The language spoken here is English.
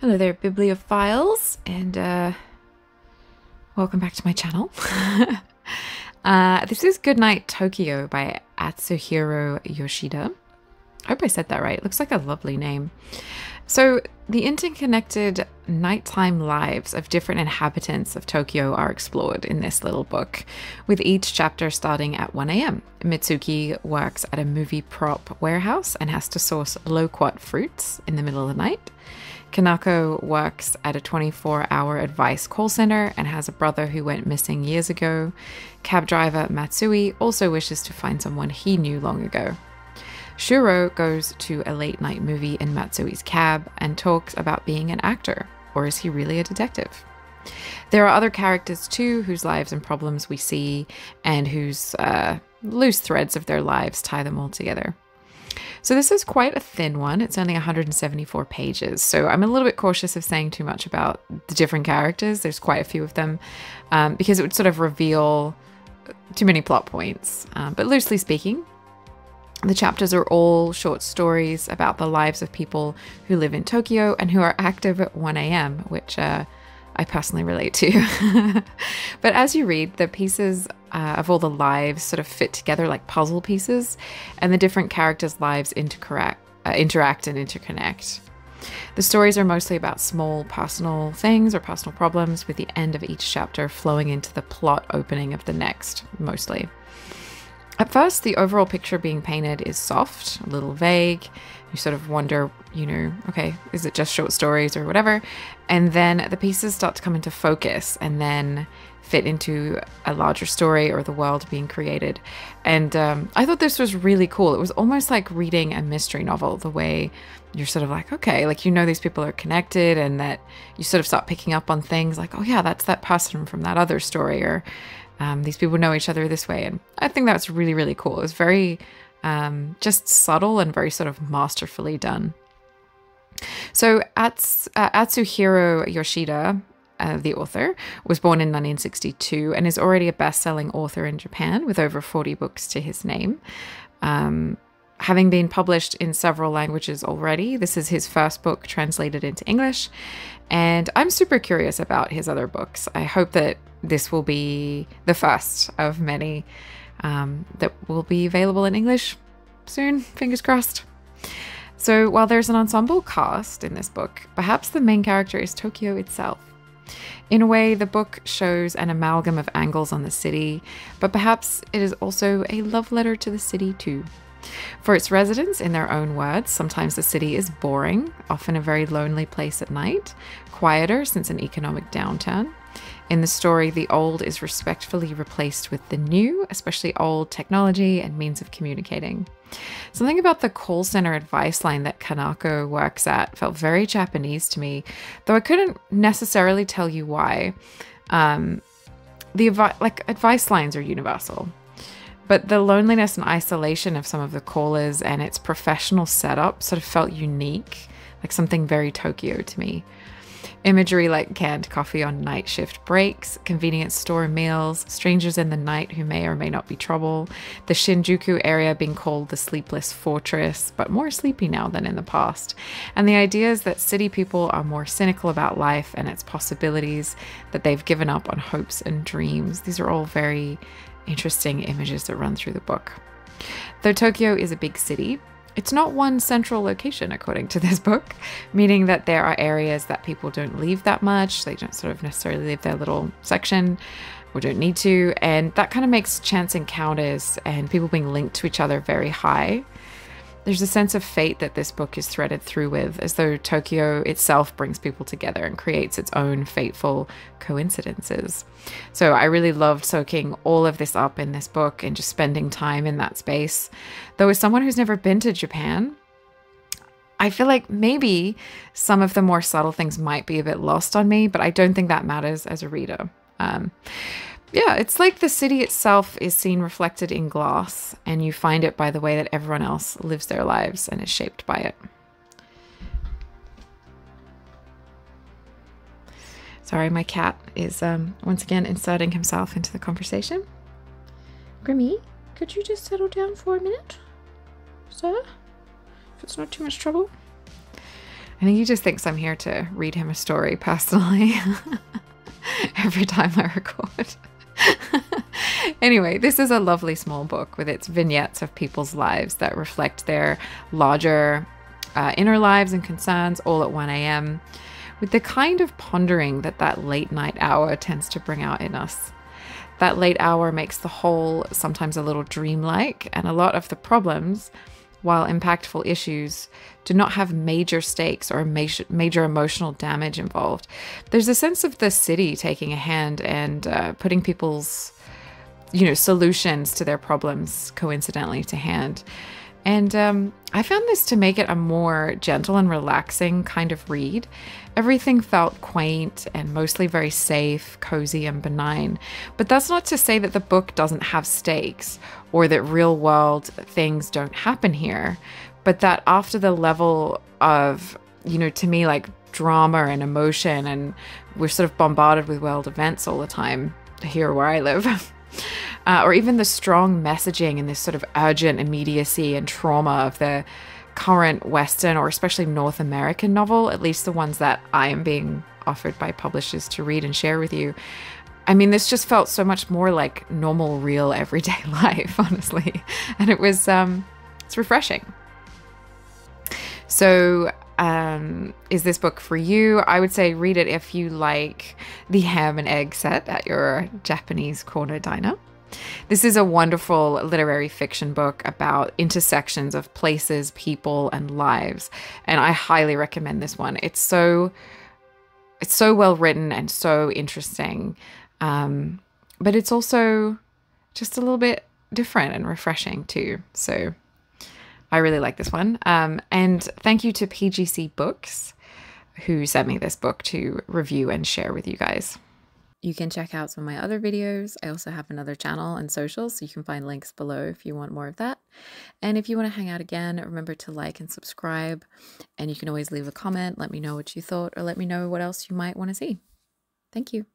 Hello there, bibliophiles, and uh, welcome back to my channel. uh, this is Goodnight Tokyo by Atsuhiro Yoshida. I hope I said that right. It looks like a lovely name. So, the interconnected nighttime lives of different inhabitants of Tokyo are explored in this little book, with each chapter starting at 1 a.m. Mitsuki works at a movie prop warehouse and has to source loquat fruits in the middle of the night. Kanako works at a 24 hour advice call center and has a brother who went missing years ago. Cab driver Matsui also wishes to find someone he knew long ago. Shuro goes to a late night movie in Matsui's cab and talks about being an actor, or is he really a detective? There are other characters too whose lives and problems we see and whose uh, loose threads of their lives tie them all together. So this is quite a thin one. It's only 174 pages. So I'm a little bit cautious of saying too much about the different characters. There's quite a few of them um, because it would sort of reveal too many plot points. Um, but loosely speaking, the chapters are all short stories about the lives of people who live in Tokyo and who are active at 1 a.m., which uh, I personally relate to. but as you read, the pieces uh, of all the lives sort of fit together like puzzle pieces, and the different characters' lives uh, interact and interconnect. The stories are mostly about small personal things or personal problems, with the end of each chapter flowing into the plot opening of the next, mostly. At first, the overall picture being painted is soft, a little vague. You sort of wonder, you know, okay, is it just short stories or whatever? And then the pieces start to come into focus and then fit into a larger story or the world being created. And um, I thought this was really cool. It was almost like reading a mystery novel, the way you're sort of like, okay, like you know these people are connected and that you sort of start picking up on things like, oh, yeah, that's that person from that other story or um, these people know each other this way. And I think that's really, really cool. It was very um, just subtle and very sort of masterfully done. So Ats- uh, Atsuhiro Yoshida, uh, the author, was born in 1962 and is already a best-selling author in Japan with over 40 books to his name. Um, having been published in several languages already, this is his first book translated into English, and I'm super curious about his other books. I hope that this will be the first of many um, that will be available in English soon, fingers crossed. So, while there's an ensemble cast in this book, perhaps the main character is Tokyo itself. In a way, the book shows an amalgam of angles on the city, but perhaps it is also a love letter to the city too. For its residents, in their own words, sometimes the city is boring, often a very lonely place at night, quieter since an economic downturn. In the story, the old is respectfully replaced with the new, especially old technology and means of communicating. Something about the call center advice line that Kanako works at felt very Japanese to me, though I couldn't necessarily tell you why. Um, the avi- like advice lines are universal, but the loneliness and isolation of some of the callers and its professional setup sort of felt unique, like something very Tokyo to me. Imagery like canned coffee on night shift breaks, convenience store meals, strangers in the night who may or may not be trouble, the Shinjuku area being called the sleepless fortress, but more sleepy now than in the past. And the idea is that city people are more cynical about life and its possibilities, that they've given up on hopes and dreams. These are all very interesting images that run through the book. Though Tokyo is a big city, it's not one central location, according to this book, meaning that there are areas that people don't leave that much. They don't sort of necessarily leave their little section or don't need to. And that kind of makes chance encounters and people being linked to each other very high. There's a sense of fate that this book is threaded through with, as though Tokyo itself brings people together and creates its own fateful coincidences. So I really loved soaking all of this up in this book and just spending time in that space. Though, as someone who's never been to Japan, I feel like maybe some of the more subtle things might be a bit lost on me, but I don't think that matters as a reader. Um, yeah, it's like the city itself is seen reflected in glass, and you find it by the way that everyone else lives their lives and is shaped by it. Sorry, my cat is um, once again inserting himself into the conversation. Grimmy, could you just settle down for a minute, sir? It's not too much trouble. I think he just thinks I'm here to read him a story personally every time I record. anyway, this is a lovely small book with its vignettes of people's lives that reflect their larger uh, inner lives and concerns all at 1 a.m., with the kind of pondering that that late night hour tends to bring out in us. That late hour makes the whole sometimes a little dreamlike, and a lot of the problems, while impactful issues, do not have major stakes or major, major emotional damage involved. There's a sense of the city taking a hand and uh, putting people's you know solutions to their problems coincidentally to hand and um, I found this to make it a more gentle and relaxing kind of read. Everything felt quaint and mostly very safe, cozy, and benign. But that's not to say that the book doesn't have stakes or that real world things don't happen here, but that after the level of, you know, to me, like drama and emotion, and we're sort of bombarded with world events all the time here where I live. uh, or even the strong messaging and this sort of urgent immediacy and trauma of the current Western or especially North American novel, at least the ones that I am being offered by publishers to read and share with you. I mean, this just felt so much more like normal, real, everyday life, honestly, and it was um, it's refreshing. So, um, is this book for you? I would say read it if you like the ham and egg set at your Japanese corner diner. This is a wonderful literary fiction book about intersections of places, people, and lives, and I highly recommend this one. It's so it's so well written and so interesting, um, but it's also just a little bit different and refreshing too. So I really like this one. Um, and thank you to PGC Books who sent me this book to review and share with you guys. You can check out some of my other videos. I also have another channel and socials, so you can find links below if you want more of that. And if you want to hang out again, remember to like and subscribe. And you can always leave a comment, let me know what you thought, or let me know what else you might want to see. Thank you.